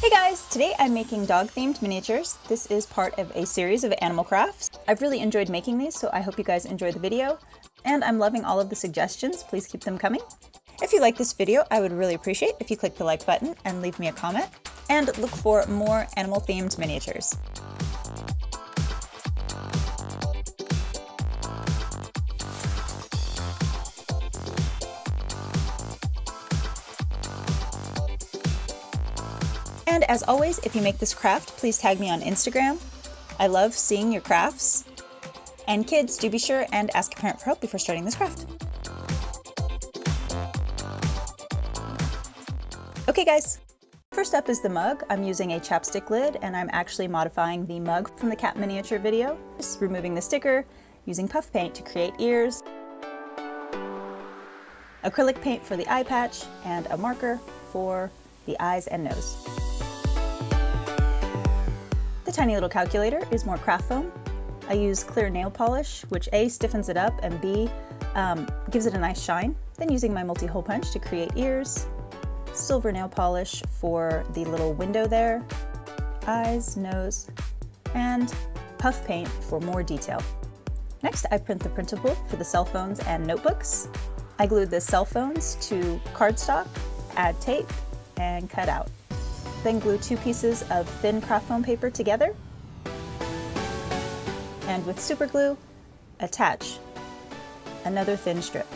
Hey guys! Today I'm making dog-themed miniatures. This is part of a series of animal crafts. I've really enjoyed making these, so I hope you guys enjoy the video. And I'm loving all of the suggestions. Please keep them coming. If you like this video, I would really appreciate if you click the like button and leave me a comment. And look for more animal-themed miniatures. And as always, if you make this craft, please tag me on Instagram. I love seeing your crafts. And kids, do be sure and ask a parent for help before starting this craft. Okay guys, first up is the mug. I'm using a chapstick lid and I'm actually modifying the mug from the cat miniature video. Just removing the sticker, using puff paint to create ears, acrylic paint for the eye patch, and a marker for the eyes and nose. The tiny little calculator is more craft foam. I use clear nail polish, which A, stiffens it up, and B, um, gives it a nice shine. Then using my multi-hole punch to create ears, silver nail polish for the little window there, eyes, nose, and puff paint for more detail. Next, I print the printable for the cell phones and notebooks. I glued the cell phones to cardstock, add tape, and cut out. Then glue two pieces of thin craft foam paper together. And with super glue, attach another thin strip.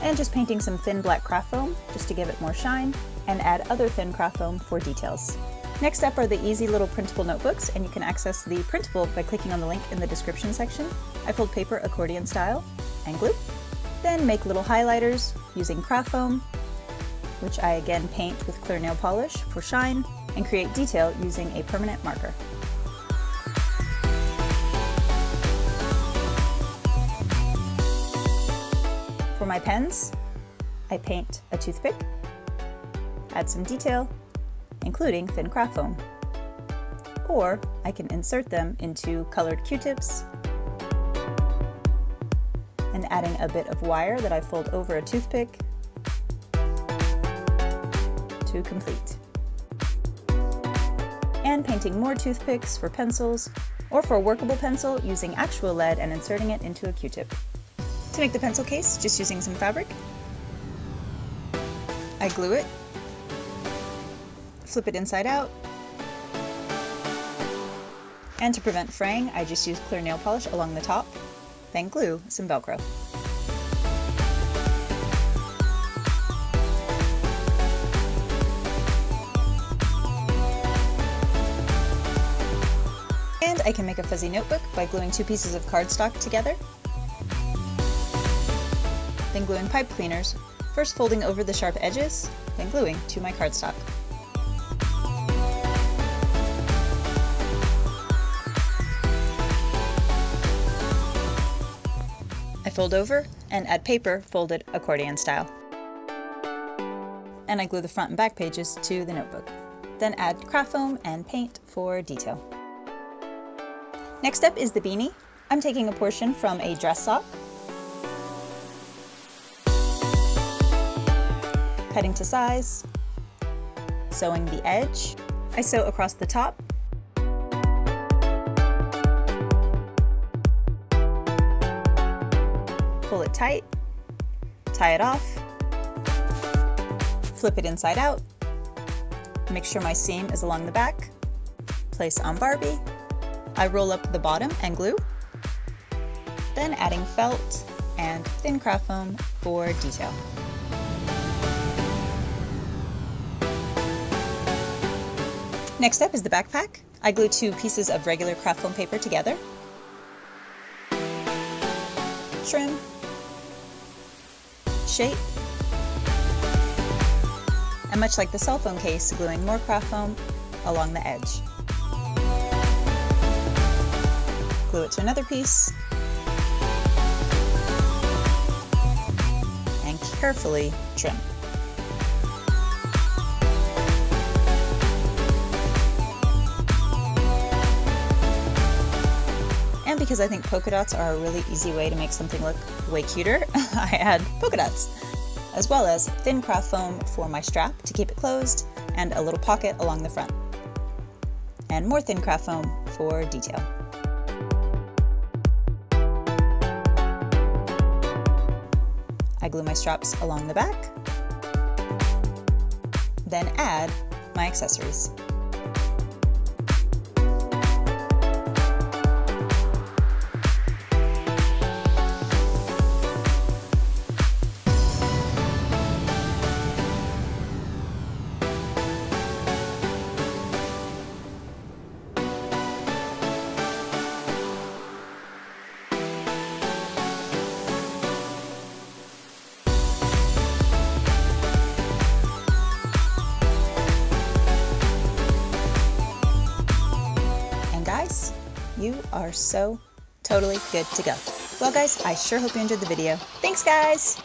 And just painting some thin black craft foam just to give it more shine, and add other thin craft foam for details. Next up are the easy little printable notebooks, and you can access the printable by clicking on the link in the description section. I fold paper accordion style and glue. Then make little highlighters using craft foam, which I again paint with clear nail polish for shine, and create detail using a permanent marker. For my pens, I paint a toothpick, add some detail, including thin craft foam. Or I can insert them into colored Q-tips and adding a bit of wire that I fold over a toothpick to complete. And painting more toothpicks for pencils, or for a workable pencil using actual lead and inserting it into a Q-tip. To make the pencil case, just using some fabric, I glue it, flip it inside out, and to prevent fraying, I just use clear nail polish along the top then glue some Velcro. And I can make a fuzzy notebook by gluing two pieces of cardstock together. Then gluing pipe cleaners, first folding over the sharp edges, then gluing to my cardstock. Fold over and add paper folded accordion style. And I glue the front and back pages to the notebook. Then add craft foam and paint for detail. Next up is the beanie. I'm taking a portion from a dress sock, cutting to size, sewing the edge. I sew across the top pull it tight, tie it off, flip it inside out, make sure my seam is along the back, place on Barbie, I roll up the bottom and glue, then adding felt and thin craft foam for detail. Next up is the backpack. I glue two pieces of regular craft foam paper together, trim, shape. And much like the cell phone case, gluing more craft foam along the edge. Glue it to another piece. And carefully trim. Because I think polka dots are a really easy way to make something look way cuter, I add polka dots, as well as thin craft foam for my strap to keep it closed and a little pocket along the front. And more thin craft foam for detail. I glue my straps along the back, then add my accessories. You are so totally good to go. Well guys, I sure hope you enjoyed the video. Thanks guys!